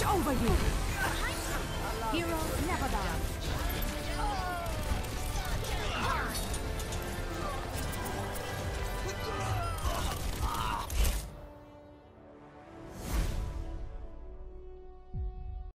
watch over you. Heroes never die.